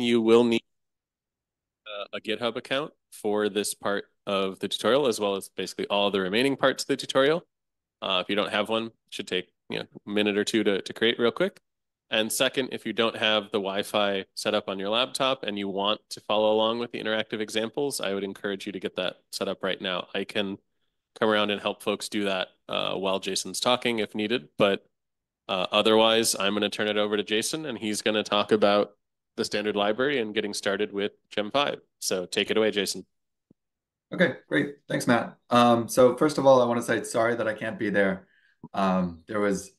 you will need a GitHub account for this part of the tutorial, as well as basically all the remaining parts of the tutorial. Uh, if you don't have one, it should take you know, a minute or two to, to create real quick. And second, if you don't have the Wi-Fi set up on your laptop and you want to follow along with the interactive examples, I would encourage you to get that set up right now. I can come around and help folks do that uh, while Jason's talking if needed. But uh, otherwise, I'm going to turn it over to Jason and he's going to talk about the standard library and getting started with Gem 5. So take it away, Jason. Okay, great. Thanks, Matt. Um, so first of all, I want to say sorry that I can't be there. Um, there was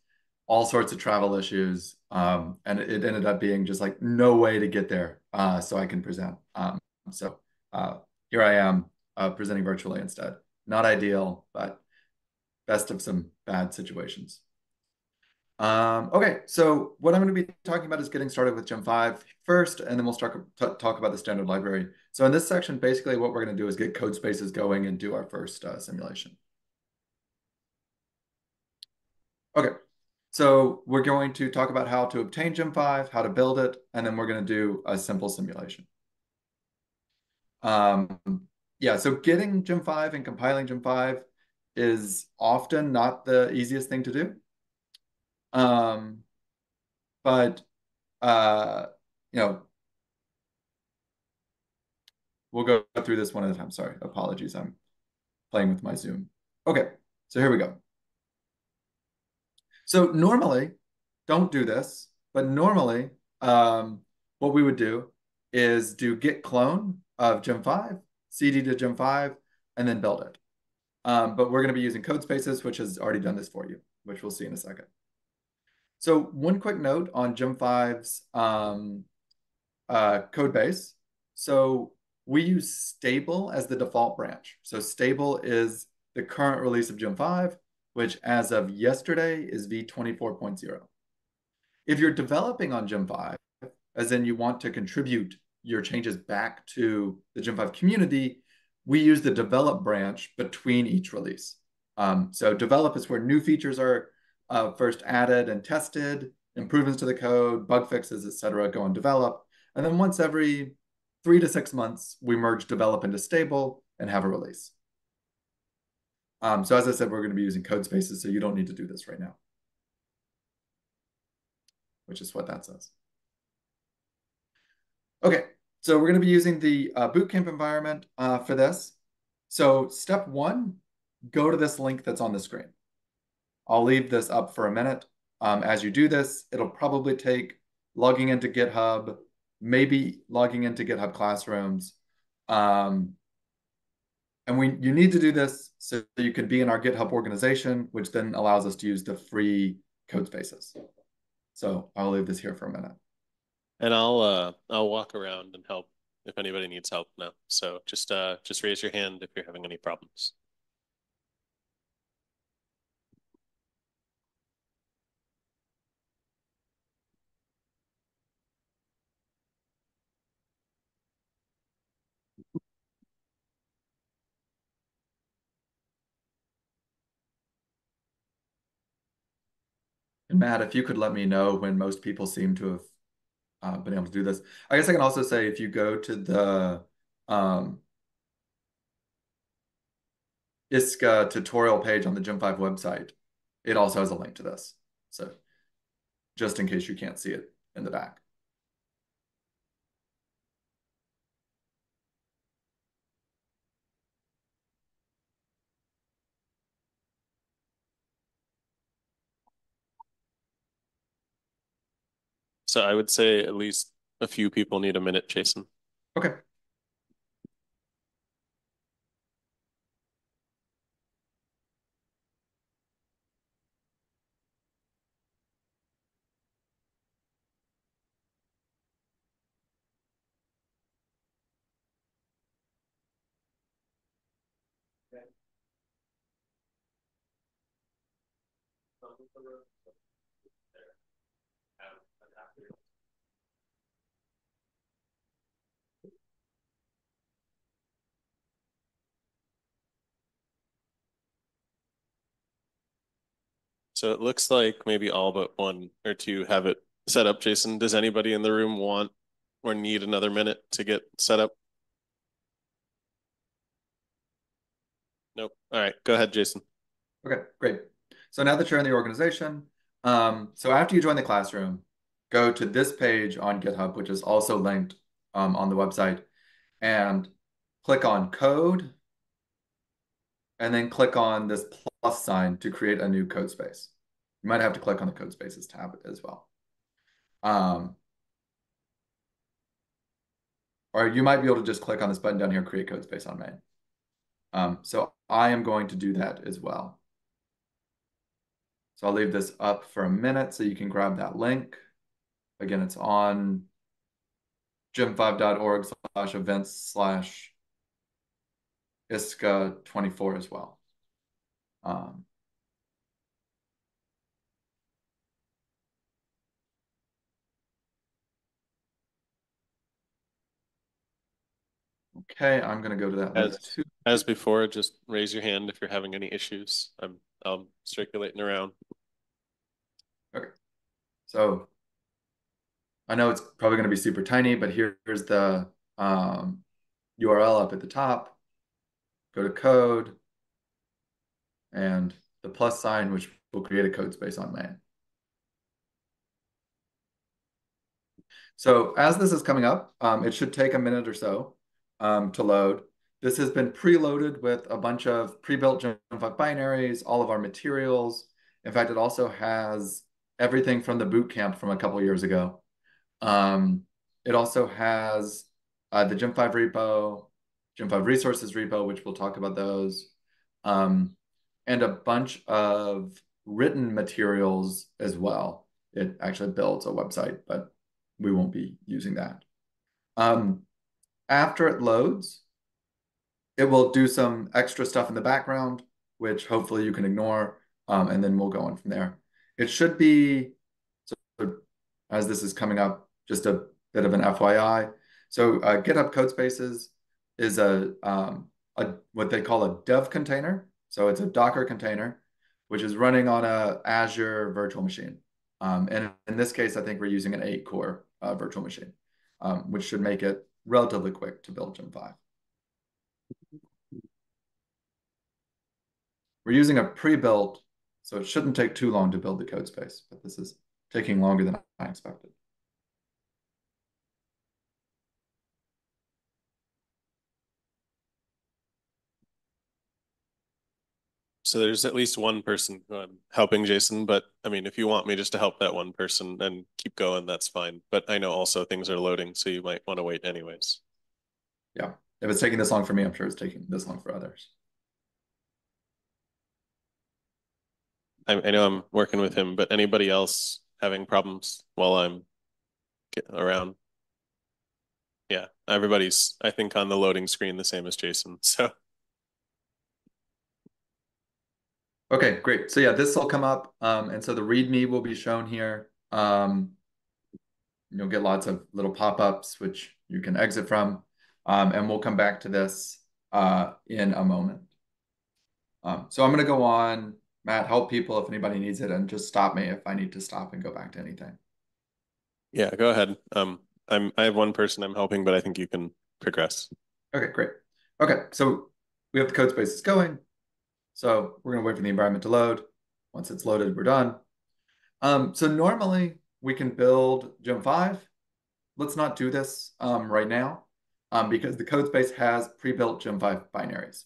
all sorts of travel issues, um, and it ended up being just like no way to get there uh, so I can present. Um, so uh, here I am uh, presenting virtually instead. Not ideal, but best of some bad situations. Um, okay, so what I'm going to be talking about is getting started with Gem 5 first, and then we'll start talk about the standard library. So in this section, basically what we're going to do is get code spaces going and do our first uh, simulation. Okay, so we're going to talk about how to obtain Gem 5, how to build it, and then we're going to do a simple simulation. Um, yeah, so getting Gem 5 and compiling Gem 5 is often not the easiest thing to do. Um, but uh, you know, we'll go through this one at a time. Sorry, apologies. I'm playing with my Zoom. Okay, so here we go. So normally, don't do this, but normally, um, what we would do is do git clone of Gem5, cd to Gem5, and then build it. Um, but we're going to be using code spaces, which has already done this for you, which we'll see in a second. So one quick note on Gem5's um, uh, code base. So we use stable as the default branch. So stable is the current release of Gem5, which as of yesterday is v24.0. If you're developing on Gem5, as in you want to contribute your changes back to the Gem5 community, we use the develop branch between each release. Um, so develop is where new features are uh, first added and tested, improvements to the code, bug fixes, etc., go and develop. And then once every three to six months, we merge develop into stable and have a release. Um, so as I said, we're going to be using code spaces, so you don't need to do this right now, which is what that says. Okay, so we're going to be using the uh, bootcamp environment uh, for this. So step one, go to this link that's on the screen. I'll leave this up for a minute. Um, as you do this, it'll probably take logging into GitHub, maybe logging into GitHub Classrooms. Um, and we you need to do this so you can be in our GitHub organization, which then allows us to use the free code spaces. So I'll leave this here for a minute. And I'll uh, I'll walk around and help if anybody needs help now. So just uh, just raise your hand if you're having any problems. And Matt, if you could let me know when most people seem to have uh, been able to do this. I guess I can also say if you go to the um, ISCA tutorial page on the Gem 5 website, it also has a link to this. So just in case you can't see it in the back. So I would say at least a few people need a minute, Jason. Okay. So it looks like maybe all but one or two have it set up. Jason, does anybody in the room want or need another minute to get set up? Nope. All right, go ahead, Jason. Okay, great. So now that you're in the organization, um, so after you join the classroom, go to this page on GitHub, which is also linked um, on the website, and click on code, and then click on this plus sign to create a new code space. You might have to click on the code spaces tab as well. Um, or you might be able to just click on this button down here, create code space on main. Um, so I am going to do that as well. So I'll leave this up for a minute so you can grab that link. Again, it's on gem5.org slash events slash ISCA 24 as well. Um, Okay, I'm gonna go to that As, too. as before, just raise your hand if you're having any issues. I'm, I'm circulating around. Okay, so I know it's probably gonna be super tiny, but here- here's the um, URL up at the top. Go to code and the plus sign, which will create a code space on main. So as this is coming up, um, it should take a minute or so um, to load. This has been preloaded with a bunch of pre-built Gem5 binaries, all of our materials. In fact, it also has everything from the boot camp from a couple years ago. Um, it also has uh, the Gem5 repo, Gem5 resources repo, which we'll talk about those, um, and a bunch of written materials as well. It actually builds a website, but we won't be using that. Um, after it loads, it will do some extra stuff in the background, which hopefully you can ignore, um, and then we'll go on from there. It should be, so as this is coming up, just a bit of an FYI. So uh, GitHub Codespaces is a, um, a what they call a dev container. So it's a Docker container, which is running on a Azure virtual machine. Um, and in this case, I think we're using an eight core uh, virtual machine, um, which should make it relatively quick to build Gem 5. We're using a pre-built, so it shouldn't take too long to build the code space, but this is taking longer than I expected. So there's at least one person who I'm helping Jason, but I mean, if you want me just to help that one person and keep going, that's fine. But I know also things are loading, so you might want to wait anyways. Yeah, if it's taking this long for me, I'm sure it's taking this long for others. I, I know I'm working with him, but anybody else having problems while I'm around? Yeah, everybody's, I think, on the loading screen the same as Jason, so. Okay, great. So yeah, this will come up. Um, and so the README will be shown here. Um, you'll get lots of little pop-ups, which you can exit from. Um, and we'll come back to this uh, in a moment. Um, so I'm going to go on, Matt, help people if anybody needs it, and just stop me if I need to stop and go back to anything. Yeah, go ahead. Um, I'm I have one person I'm helping, but I think you can progress. Okay, great. Okay, so we have the code spaces going. So we're going to wait for the environment to load. Once it's loaded, we're done. Um, so normally we can build Gem 5. Let's not do this um, right now um, because the code space has pre-built Gem 5 binaries.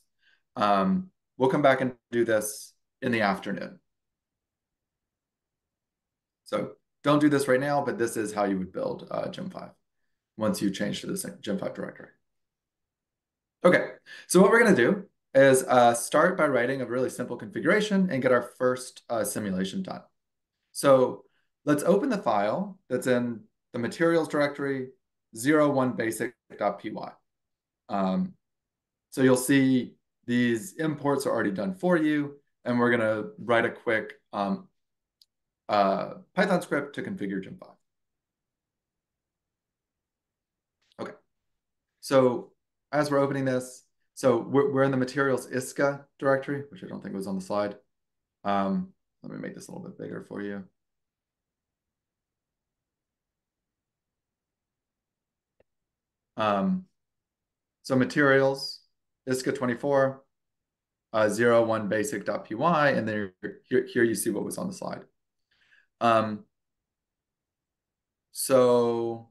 Um, we'll come back and do this in the afternoon. So don't do this right now, but this is how you would build uh, Gem 5 once you change to the Gem 5 directory. Okay, so what we're going to do is uh, start by writing a really simple configuration and get our first uh, simulation done. So let's open the file that's in the materials directory 01basic.py. Um, so you'll see these imports are already done for you, and we're going to write a quick um, uh, Python script to configure Gem5. Okay, so as we're opening this, so we're, we're in the materials ISCA directory, which I don't think was on the slide. Um, let me make this a little bit bigger for you. Um, so materials, ISCA24, uh, 0, 1 basic.py, and then here, here you see what was on the slide. Um, so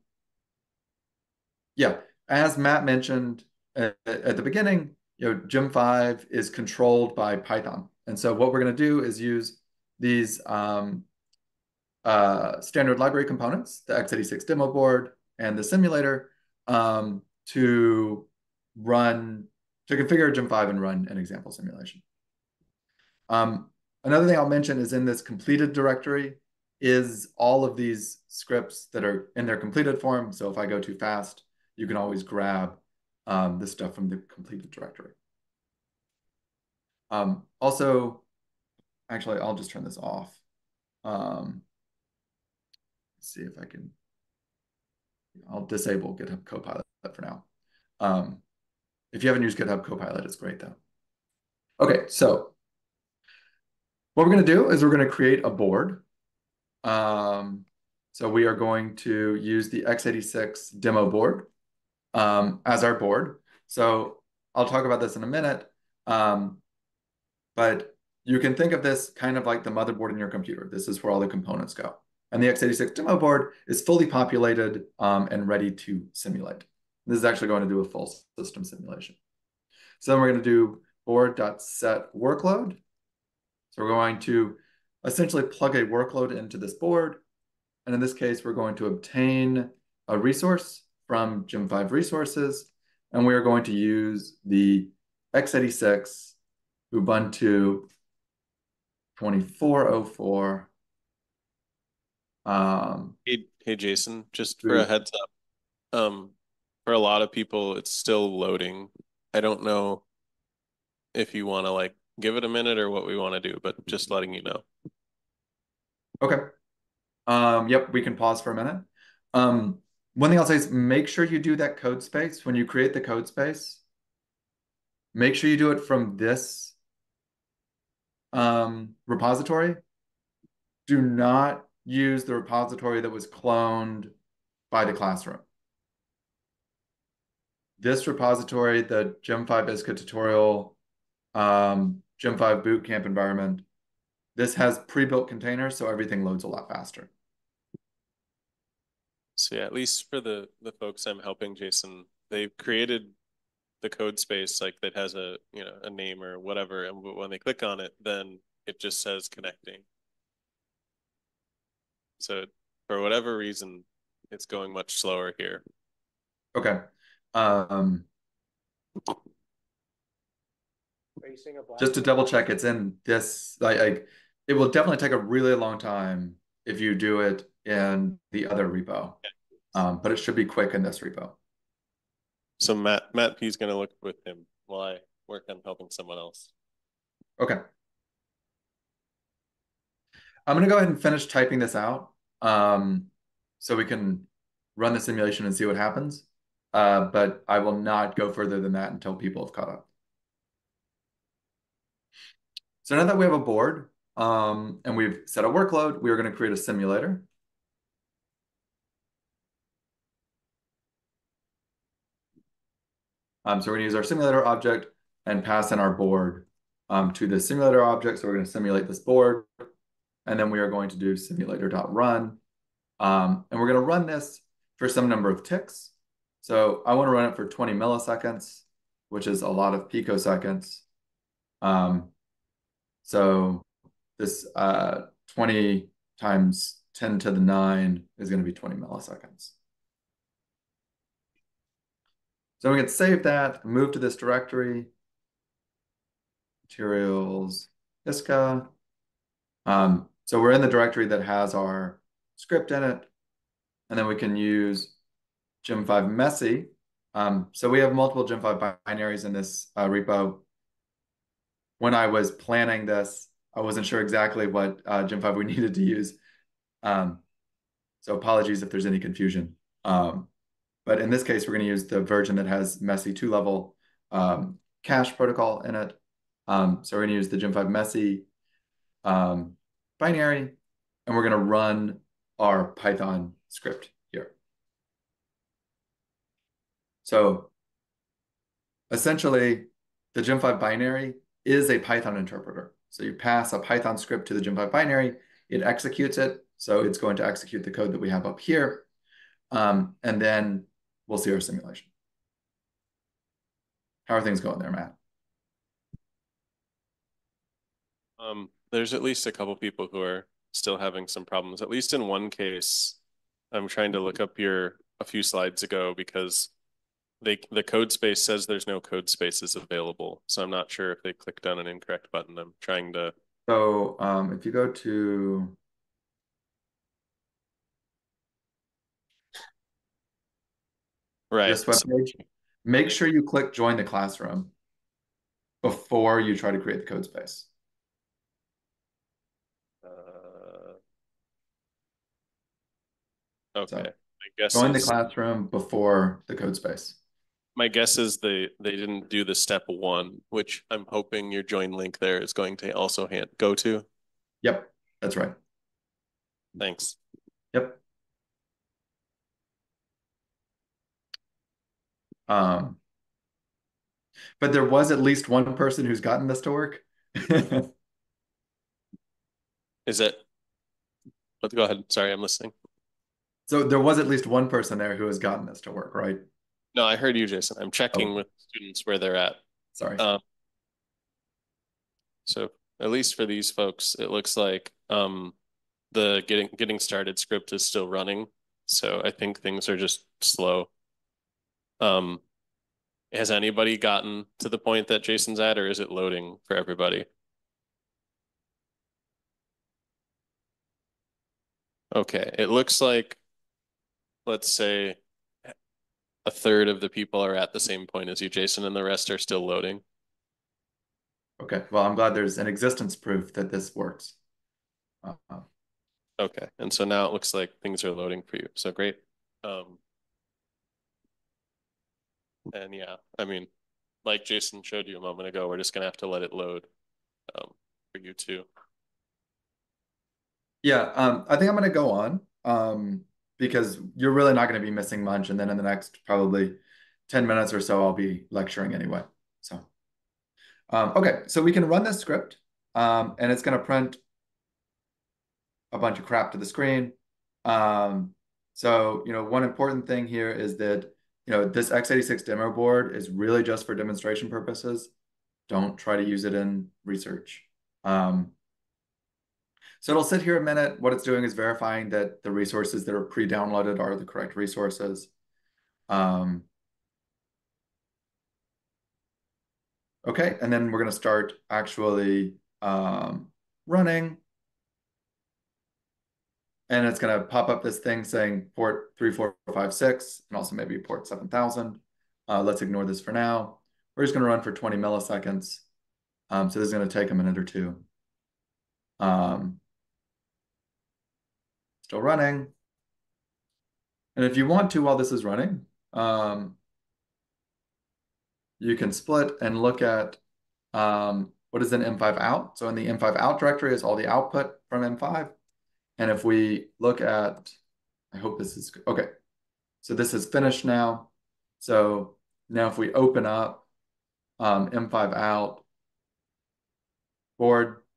yeah, as Matt mentioned at, at the beginning, you know, Gem5 is controlled by Python. And so what we're going to do is use these um, uh, standard library components, the x86 demo board and the simulator, um, to run, to configure Gem5 and run an example simulation. Um, another thing I'll mention is in this completed directory is all of these scripts that are in their completed form. So if I go too fast, you can always grab um, the stuff from the completed directory. Um, also, actually, I'll just turn this off. Um, see if I can, I'll disable GitHub Copilot for now. Um, if you haven't used GitHub Copilot, it's great though. Okay, so what we're going to do is we're going to create a board. Um, so we are going to use the x86 demo board um, as our board. So I'll talk about this in a minute. Um, but you can think of this kind of like the motherboard in your computer. This is where all the components go. And the x86 demo board is fully populated um, and ready to simulate. This is actually going to do a full system simulation. So then we're going to do board.set workload. So we're going to essentially plug a workload into this board. And in this case, we're going to obtain a resource from Gem5 resources. And we are going to use the x86 Ubuntu 2404 um, hey, hey, Jason, just for a heads up, um, for a lot of people, it's still loading. I don't know if you want to like give it a minute or what we want to do, but just letting you know. Okay. Um, yep, we can pause for a minute. Um, one thing I'll say is make sure you do that code space when you create the code space. Make sure you do it from this um, repository. Do not use the repository that was cloned by the classroom. This repository, the Gem5 ISCA tutorial, um, Gem5 bootcamp environment, this has pre-built containers, so everything loads a lot faster. So yeah, at least for the the folks I'm helping, Jason, they've created the code space like that has a you know a name or whatever, and when they click on it, then it just says connecting. So for whatever reason, it's going much slower here. Okay. Um, just to double check, it's in this, like, like, it will definitely take a really long time if you do it in the other repo. Um, but it should be quick in this repo. So Matt, Matt P is going to look with him while I work on helping someone else. Okay. I'm going to go ahead and finish typing this out um, so we can run the simulation and see what happens. Uh, but I will not go further than that until people have caught up. So now that we have a board um, and we've set a workload, we are going to create a simulator. Um, so we're to use our simulator object and pass in our board um, to the simulator object. So we're going to simulate this board. And then we are going to do simulator.run. Um, and we're going to run this for some number of ticks. So I want to run it for 20 milliseconds, which is a lot of picoseconds. Um, so this uh, 20 times 10 to the 9 is going to be 20 milliseconds. So we can save that, move to this directory, materials, ISCA. Um, so we're in the directory that has our script in it. And then we can use Gem5 MESI. Um, so we have multiple Gem5 binaries in this uh, repo. When I was planning this, I wasn't sure exactly what uh, Gem5 we needed to use. Um, so apologies if there's any confusion. Um, but in this case, we're going to use the version that has MESI two-level um, cache protocol in it. Um, so we're going to use the Gem5 MESI um, binary, and we're going to run our Python script here. So essentially, the Gem5 binary is a Python interpreter. So you pass a Python script to the Gem5 binary, it executes it. So it's going to execute the code that we have up here. Um, and then we'll see our simulation. How are things going there, Matt? Um, there's at least a couple people who are still having some problems. At least in one case, I'm trying to look up your a few slides ago because they the code space says there's no code spaces available. So I'm not sure if they clicked on an incorrect button. I'm trying to. So um, if you go to right this webpage, make sure you click join the classroom before you try to create the code space. Uh, okay. So, I guess join the classroom before the code space. My guess is they they didn't do the step one, which I'm hoping your join link there is going to also hand go to. Yep, that's right. Thanks. Yep. Um, but there was at least one person who's gotten this to work. Is it? But go ahead. Sorry, I'm listening. So there was at least one person there who has gotten this to work, right? No, I heard you, Jason. I'm checking Oh. with students where they're at. Sorry. Um, so at least for these folks, it looks like um, the getting getting started script is still running. So I think things are just slow. Um, has anybody gotten to the point that Jason's at, or is it loading for everybody? Okay, it looks like, let's say, a third of the people are at the same point as you, Jason, and the rest are still loading. Okay, well, I'm glad there's an existence proof that this works. Uh, Okay, and so now it looks like things are loading for you. So great. Um, and yeah, I mean, like Jason showed you a moment ago, we're just gonna have to let it load um, for you too. yeah, um, I think I'm gonna go on um, because you're really not gonna be missing much, and then in the next probably 10 minutes or so, I'll be lecturing anyway. So, um, okay, so we can run this script, um, and it's gonna print a bunch of crap to the screen. Um, so, you know, one important thing here is that, you know, this x86 demo board is really just for demonstration purposes. Don't try to use it in research. Um, so it'll sit here a minute. What it's doing is verifying that the resources that are pre-downloaded are the correct resources. Um, okay, and then we're going to start actually um, running. And it's going to pop up this thing saying port 3456 and also maybe port 7000. Uh, let's ignore this for now. We're just going to run for 20 milliseconds. Um, so this is going to take a minute or two. Um, still running. And if you want to, while this is running, um, you can split and look at um, what is an M5 out. So in the M5 out directory is all the output from M5. And if we look at, I hope this is, okay. So this is finished now. So now if we open up um, M5 out board.pc.com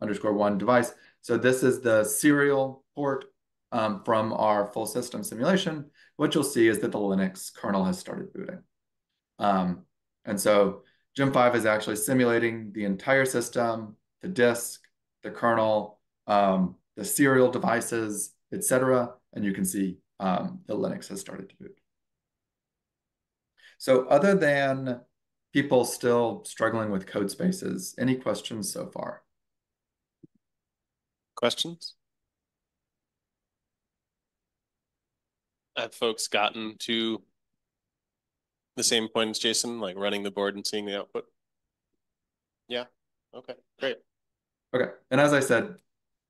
underscore one device. So this is the serial port um, from our full system simulation. What you'll see is that the Linux kernel has started booting. Um, and so Gem5 is actually simulating the entire system, the disk, the kernel, um, the serial devices, etc. And you can see um, the Linux has started to boot. So other than people still struggling with code spaces, any questions so far? Questions? Have folks gotten to the same point as Jason, like running the board and seeing the output? Yeah. Okay, great. Okay, and as I said,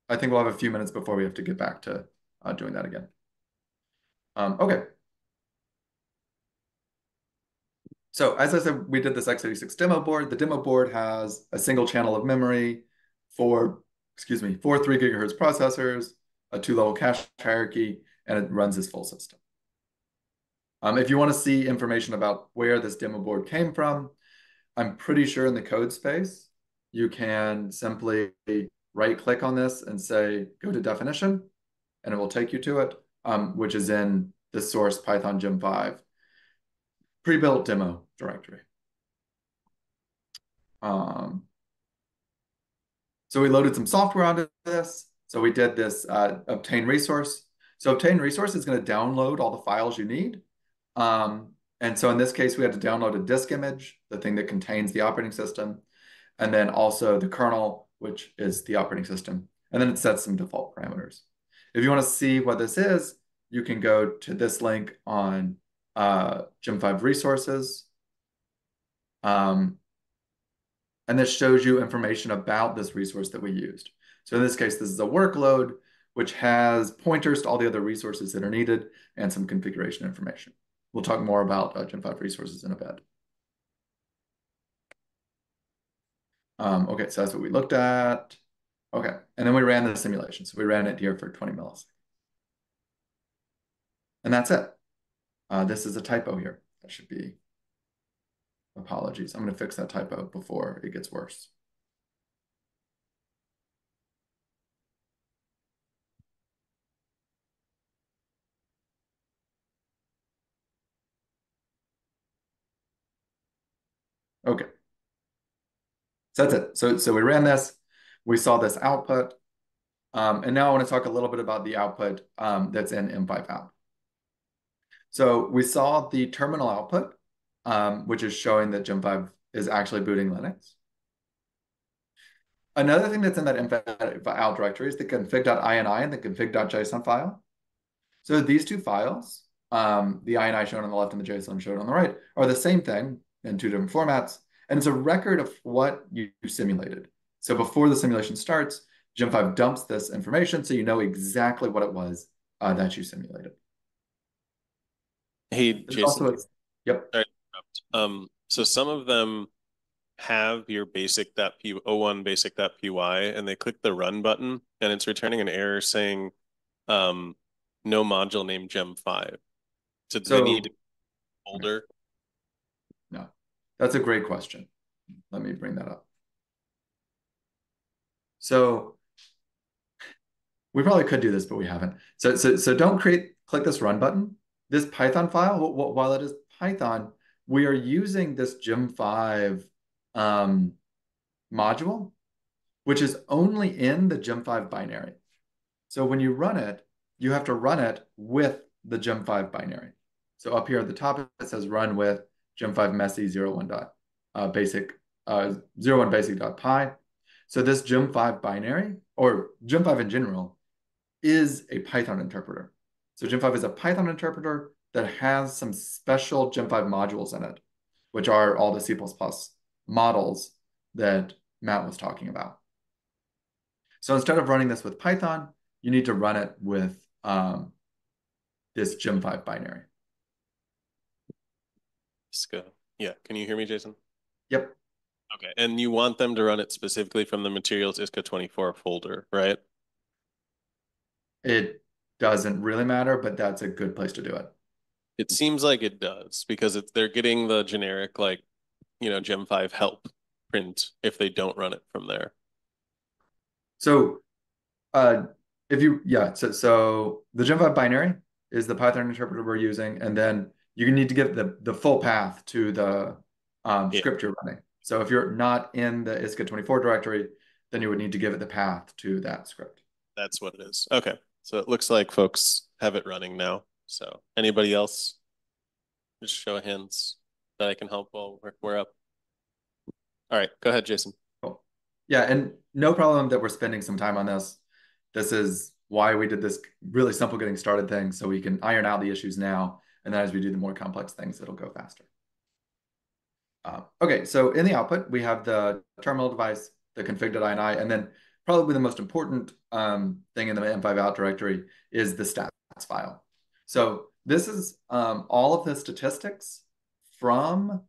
I think we'll have a few minutes before we have to get back to uh, doing that again. Um, okay. So as I said, we did this x86 demo board. The demo board has a single channel of memory for, excuse me, four three gigahertz processors, a two level cache hierarchy, and it runs this full system. Um, if you want to see information about where this demo board came from, I'm pretty sure in the code space, you can simply right click on this and say, go to definition, and it will take you to it, um, which is in the source Python Gem 5 pre-built demo directory. Um, so we loaded some software onto this. So we did this uh, obtain resource. So obtain resource is going to download all the files you need. Um, and so in this case, we had to download a disk image, the thing that contains the operating system, and then also the kernel, which is the operating system. And then it sets some default parameters. If you want to see what this is, you can go to this link on uh, Gem5 resources. Um, and this shows you information about this resource that we used. So in this case, this is a workload, which has pointers to all the other resources that are needed and some configuration information. We'll talk more about uh, Gem5 resources in a bit. Um, okay, so that's what we looked at. Okay, and then we ran the simulation. So we ran it here for 20 milliseconds. And that's it. Uh, this is a typo here. That should be, apologies. I'm going to fix that typo before it gets worse. Okay. So that's it. So, so we ran this, we saw this output, um, and now I want to talk a little bit about the output um, that's in M5 app. So we saw the terminal output, um, which is showing that Gem5 is actually booting Linux. Another thing that's in that M5 out directory is the config.ini and the config.json file. So these two files, um, the ini shown on the left and the JSON shown on the right, are the same thing in two different formats. And it's a record of what you simulated. So before the simulation starts, Gem5 dumps this information so you know exactly what it was uh, that you simulated. Hey, Jason. yep. Um, so some of them have your basic.py, O1 basic.py, and they click the run button, and it's returning an error saying um, no module named Gem5. So so, they need folder? That's a great question. Let me bring that up. So we probably could do this, but we haven't. So, so, so don't create, click this run button this Python file, while it is Python, we are using this Gem5 um, module, which is only in the Gem5 binary. So when you run it, you have to run it with the Gem5 binary. So up here at the top, it says run with Gem5 MESI 01 dot uh, basic uh, 01 basic dot py. So this Gem5 binary or Gem5 in general is a Python interpreter. So Gem5 is a Python interpreter that has some special Gem5 modules in it, which are all the C++ models that Matt was talking about. So instead of running this with Python, you need to run it with um, this Gem5 binary. Let's. Yeah. Can you hear me, Jason? Yep. Okay. And you want them to run it specifically from the materials ISCA24 folder, right? It doesn't really matter, but that's a good place to do it. It seems like it does because it's they're getting the generic like, you know, Gem 5 help print if they don't run it from there. So uh if you yeah, so so the Gem 5 binary is the Python interpreter we're using, and then you need to get the the full path to the um, yeah. script you're running. So if you're not in the ISCA24 directory, then you would need to give it the path to that script. That's what it is. Okay. So it looks like folks have it running now. So anybody else? Just show of hands that I can help while we're, we're up. All right, go ahead, Jason. Cool. Yeah, and no problem that we're spending some time on this. This is why we did this really simple getting started thing so we can iron out the issues now. And then as we do the more complex things, it'll go faster. Uh, okay, so in the output, we have the terminal device, the config.ini, and then probably the most important um, thing in the M5 out directory is the stats file. So this is um, all of the statistics from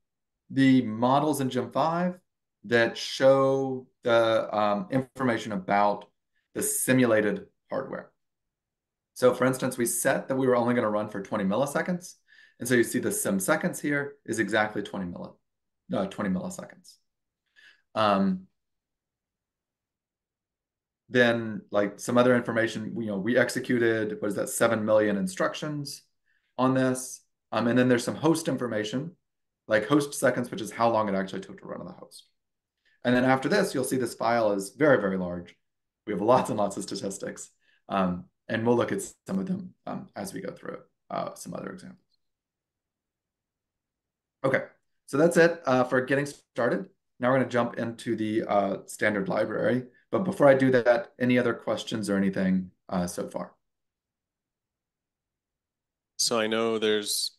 the models in Gem5 that show the um, information about the simulated hardware. So for instance, we set that we were only going to run for 20 milliseconds. And so you see the sim seconds here is exactly 20 milli, uh, 20 milliseconds. Um, then like some other information, you know, we executed, what is that, 7 million instructions on this. Um, and then there's some host information, like host seconds, which is how long it actually took to run on the host. And then after this, you'll see this file is very, very large. We have lots and lots of statistics. Um, and we'll look at some of them um, as we go through uh, some other examples. Okay, so that's it uh, for getting started. Now we're going to jump into the uh, standard library. But before I do that, any other questions or anything uh, so far? So I know there's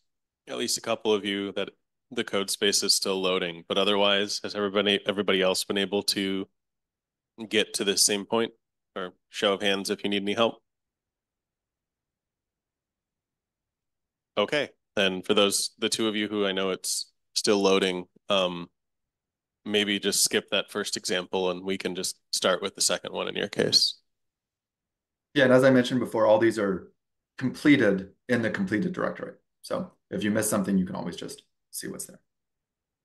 at least a couple of you that the code space is still loading, but otherwise, has everybody everybody else been able to get to this same point? Or show of hands if you need any help. Okay, and for those the two of you who I know it's still loading, um, maybe just skip that first example and we can just start with the second one in your case. Yeah, and as I mentioned before, all these are completed in the completed directory. So if you miss something, you can always just see what's there.